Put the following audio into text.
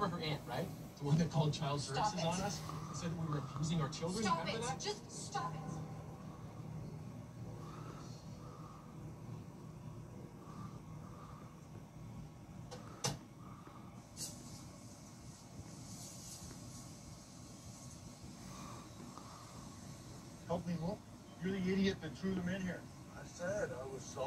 remember her aunt, right? The one that called child services on us and said we were abusing our children. Stop remember it. that? Just stop it. Help me, Wolf. You're the idiot that threw them in here. I said I was sorry.